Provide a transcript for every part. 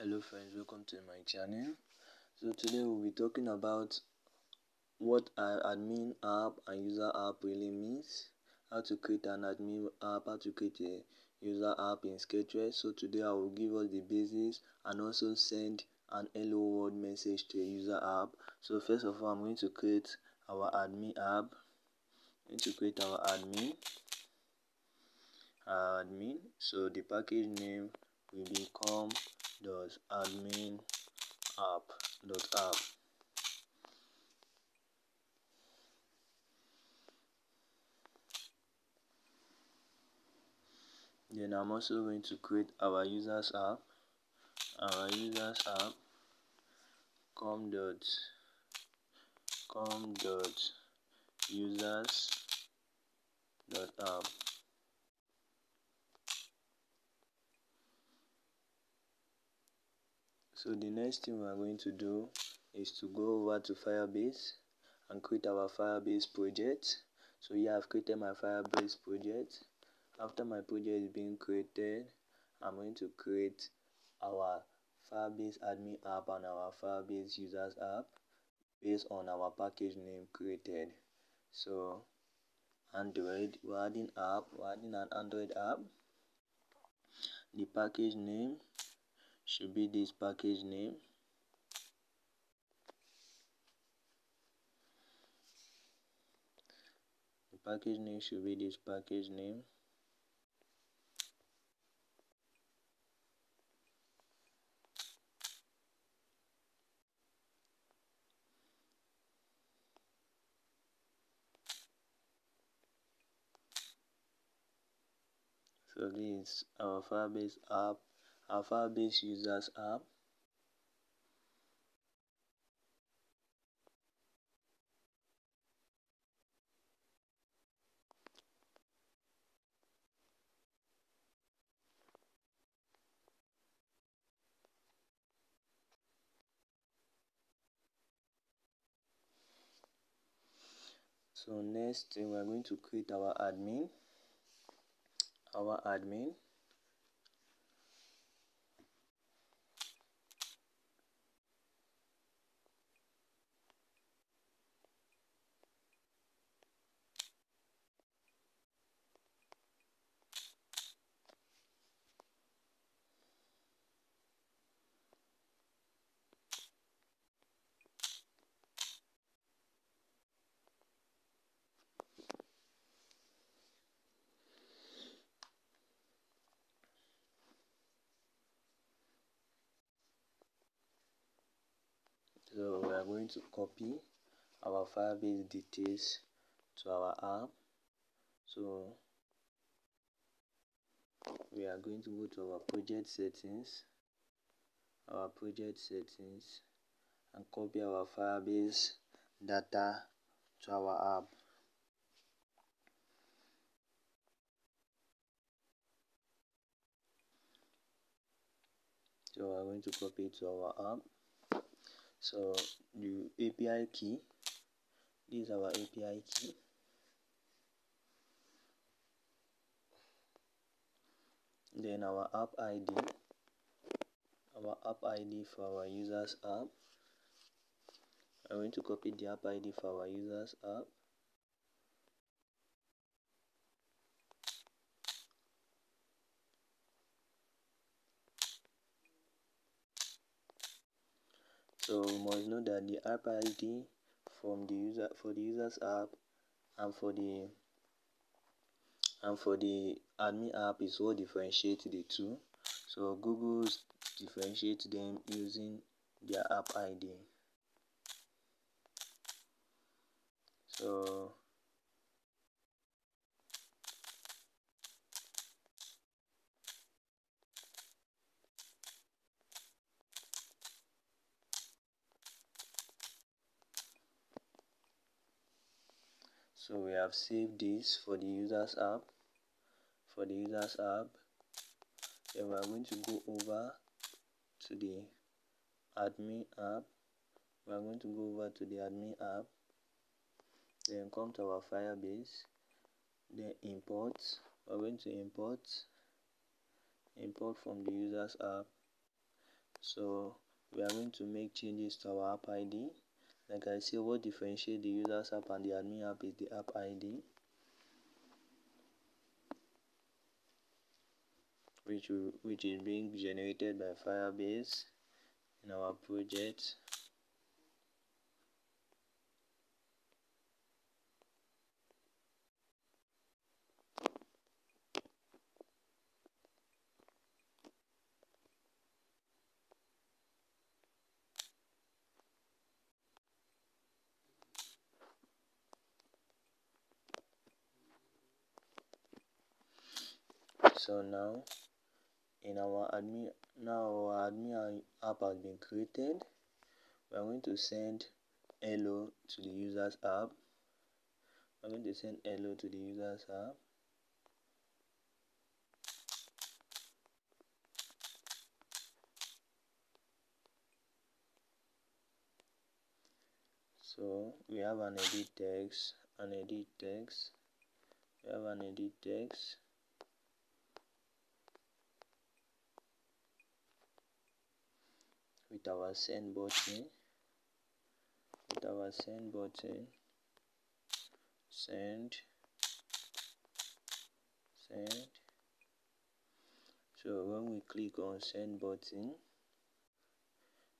hello friends welcome to my channel. So today we'll be talking about what an admin app and user app really means how to create an admin app how to create a user app in sketchware so today i will give us the basics and also send an hello world message to a user app. So first of all i'm going to create our admin app. I'm going to create our admin our admin. So the package name will become dot admin app dot app. Then I'm also going to create our users app. Our users app com dot com dot users dot app so the next thing we are going to do is to go over to firebase and create our firebase project. So here i've created my firebase project. After my project is being created i'm going to create our firebase admin app and our firebase users app based on our package name created. So android we're adding app we're adding an android app. The package name should be this package name. The package name should be this package name. So this is our firebase app our Firebase users app. So next we are going to create our admin our admin so we are going to copy our firebase details to our app. So we are going to go to our project settings our project settings and copy our firebase data to our app. So we are going to copy it to our app so the API key this is our API key. Then our app ID our app ID for our users app. I'm going to copy the app ID for our users app so we must know that the app id from the user for the users app and for the and for the admin app is what differentiates the two. So google differentiates them using their app id so so we have saved this for the users app. For the users app then we are going to go over to the admin app. We are going to go over to the admin app. Then come to our firebase. Then import. We are going to import. Import from the users app. So we are going to make changes to our app id like i say what differentiates the users app and the admin app is the app id which which is being generated by firebase in our project so now in our admin now our admin app has been created. We are going to send hello to the users app. I'm going to send hello to the users app. So we have an edit text an edit text. We have an edit text with our send button with our send button send send. So when we click on send button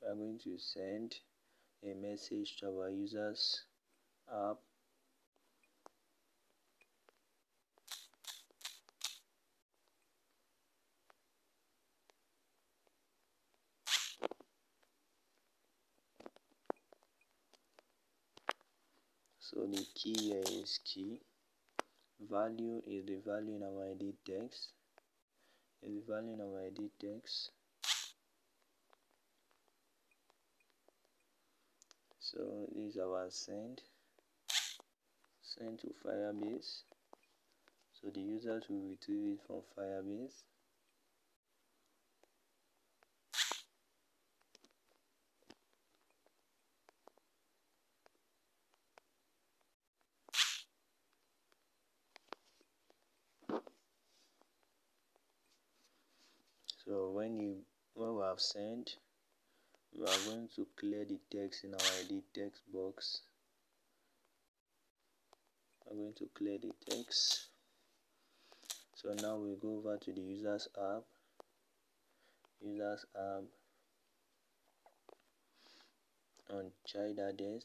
we are going to send a message to our users app so the key here is key value is the value in our edit text is the value in our edit text so this is our send. Send to firebase. So the users will retrieve it from firebase so when you when we have sent we are going to clear the text in our edit text box. I'm going to clear the text. So now we go over to the users app. Users app. On child added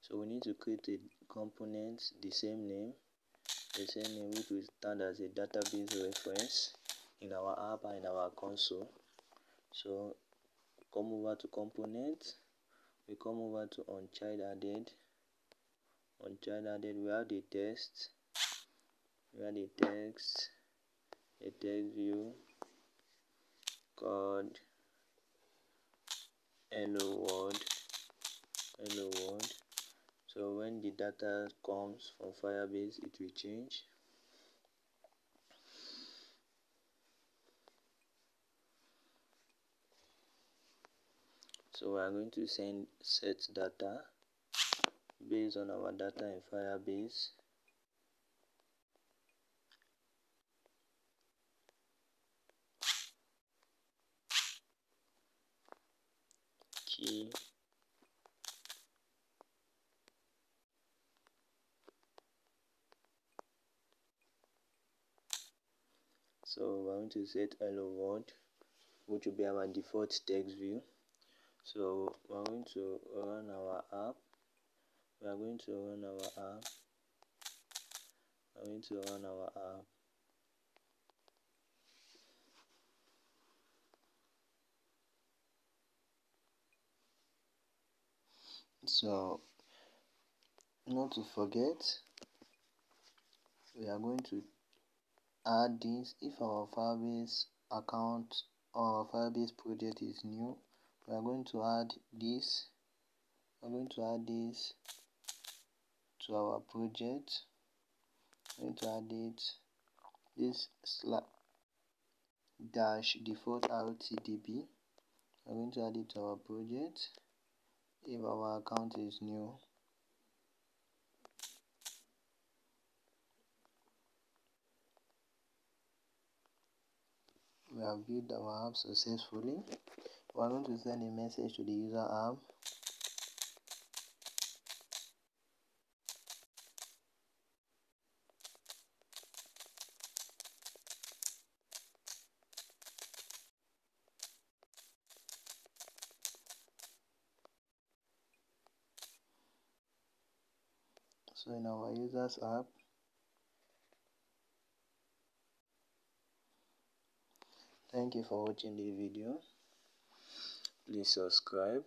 so we need to create a component the same name the same name which will stand as a database reference in our app and in our console. So come over to components. We come over to on child added. On child added we have the text. We have the text a text view called hello world hello world. So when the data comes from firebase it will change so we are going to send set data based on our data in firebase. Key so we're going to set hello world which will be our default text view so we're going to run our app. We are going to run our app. We're going to run our app. So not to forget we are going to add this. If our firebase account or firebase project is new we are going to add this. We are going to add this to our project. Going to add it this slash dash default rtdb I'm going to add it to our project. If our account is new. We have built our app successfully we're going to send a message to the user app? So in our users app thank you for watching the video please subscribe